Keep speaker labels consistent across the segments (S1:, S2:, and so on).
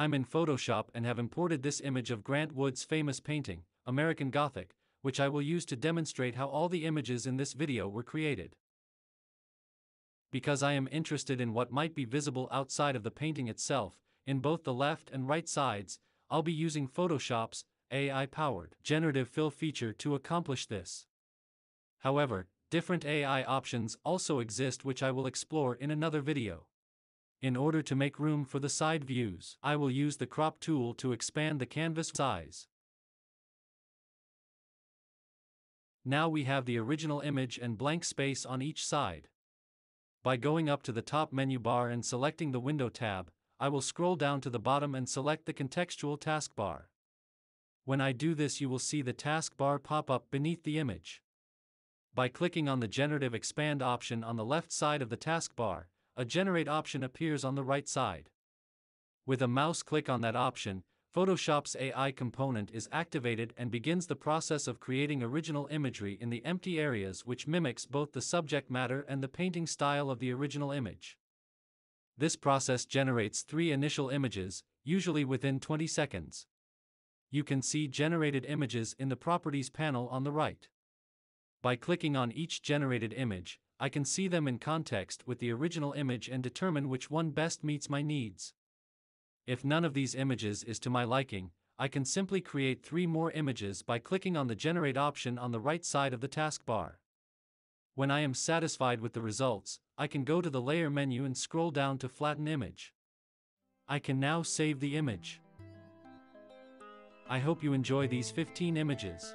S1: I'm in Photoshop and have imported this image of Grant Wood's famous painting, American Gothic, which I will use to demonstrate how all the images in this video were created. Because I am interested in what might be visible outside of the painting itself, in both the left and right sides, I'll be using Photoshop's AI-powered generative fill feature to accomplish this. However, different AI options also exist which I will explore in another video. In order to make room for the side views, I will use the crop tool to expand the canvas size. Now we have the original image and blank space on each side. By going up to the top menu bar and selecting the Window tab, I will scroll down to the bottom and select the contextual taskbar. When I do this you will see the taskbar pop up beneath the image. By clicking on the Generative Expand option on the left side of the taskbar, a Generate option appears on the right side. With a mouse click on that option, Photoshop's AI component is activated and begins the process of creating original imagery in the empty areas which mimics both the subject matter and the painting style of the original image. This process generates three initial images, usually within 20 seconds. You can see generated images in the Properties panel on the right. By clicking on each generated image, I can see them in context with the original image and determine which one best meets my needs. If none of these images is to my liking, I can simply create three more images by clicking on the Generate option on the right side of the taskbar. When I am satisfied with the results, I can go to the Layer menu and scroll down to Flatten Image. I can now save the image. I hope you enjoy these 15 images.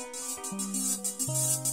S2: Música